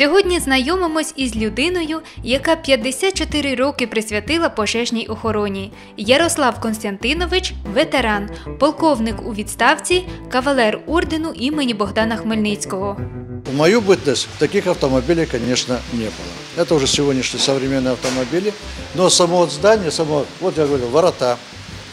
Сьогодні знайомимось із людиною, яка 54 роки присвятила пожежній охороні. Ярослав Константинович ветеран, полковник у відставці, кавалер ордену імені Богдана Хмельницького. В мою бытность таких автомобилей, конечно, не было. Это уже сегодняшние современные автомобили. Но само вот здание, само, вот я говорю, ворота,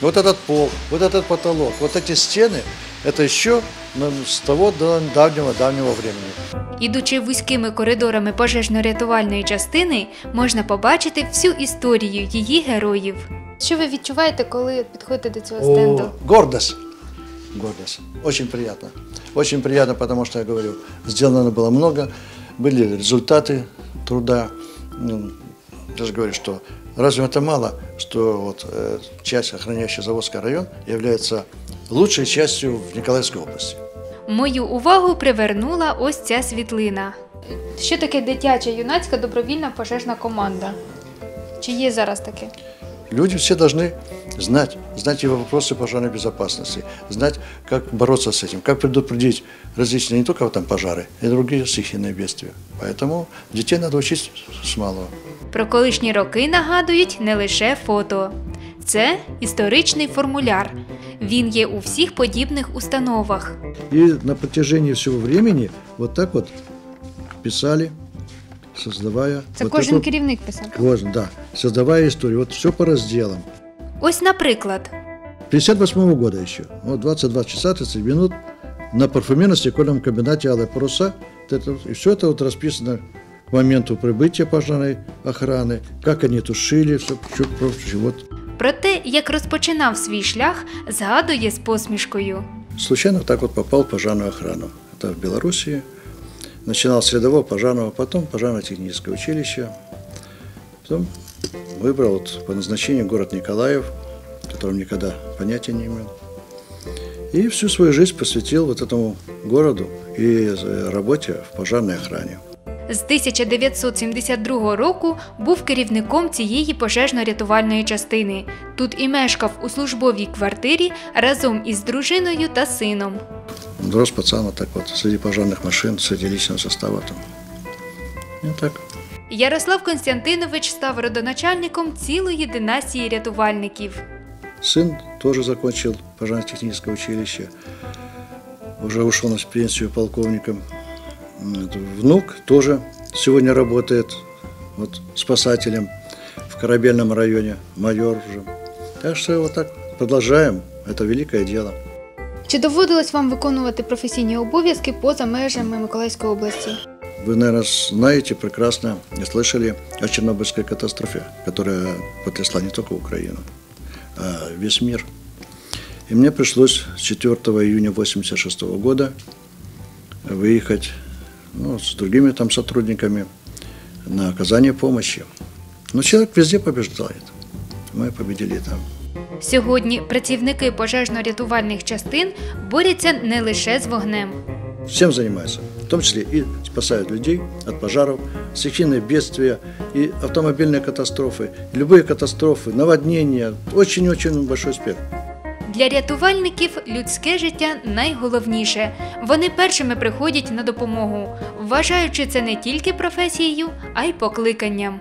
вот этот пол, вот этот потолок, вот эти стены, это еще ну, с того до давнего-давнего времени. Ідучи вузькими коридорами пожежно-рятувальної частини, можна побачити всю історію її героїв. Що ви відчуваєте, коли підходите до цього О, гордость. Гордость. Очень приятно. Очень приятно, потому что, я говорю, сделано было много, были результаты труда. Ну, Я же говорю, что разве это мало, что вот э, часть, охраняющая Заводский район, является лучшей частью в Николаевской области. Мою увагу привернула ось ця світлина. Що таке дитяча юнацька добровільна пожежна команда? Чи є зараз таке? Люди все должны знать, знать и вопросы пожарной безопасности, знать, как бороться с этим, как предупредить различные не только там пожары, и другие стихийные бедствия. Поэтому детей надо учить с малого. Про колишні роки нагадують не лише фото. Це історичний формуляр. Він є у всіх подібних установах. И на протяжении всего времени вот так вот писали, создавая... Це вот кожен эту- керівник писав. Кожен, да, создавая историю. Вот все по разделам. Ось, наприклад, 58 года еще, вот 22 часа 30 минут на парфюмерно-стекольном комбинате «Алые паруса». Вот это- и все это вот расписано к моменту прибытия пожарной охраны, как они тушили, все, вот. про те, як розпочинав свій шлях, згадує з посмішкою. Случайно так вот попал в пожарную охрану. Это в Белоруссии. Начинал с рядового пожарного, потом пожарно-техническое училище. Потом выбрал вот по назначению город Николаев, о котором никогда понятия не имел. И всю свою жизнь посвятил вот этому городу и э, работе в пожарной охране. З 1972 року був керівником цієї пожежно-рятувальної частини. Тут і мешкав у службовій квартирі разом із дружиною та сином. Рос пацан вот так вот среди пожарных машин, среди личного состава там. И так. Ярослав Константинович став родоначальником цілої династії рятувальників. Сын тоже закончил пожарно-техническое училище, уже ушел на пенсию полковником. М, Внук тоже сегодня работает вот, спасателем в корабельном районе, майор уже. Так что вот так продолжаем, это великое дело. Чи доводилось вам виконувати професійні обов'язки поза межами Миколаївської області? Вы, наверное, знаете прекрасно, и слышали о Чернобыльской катастрофе, которая потрясла не только Украину, а весь мир. И мне пришлось 4 июня 1986 года выехать ну, с другими там сотрудниками на оказание помощи. Но человек везде побеждает. Мы победили там. Сьогодні працівники пожежно-рятувальних частин борються не лише з вогнем. Всем занимаются. В том числе и спасают людей от пожаров, стихийные бедствия и автомобильные катастрофы, любые катастрофы, наводнения. Очень-очень большой спектр. Для рятувальників людське життя найголовніше. Вони першими приходять на допомогу, вважаючи це не тільки професією, а й покликанням.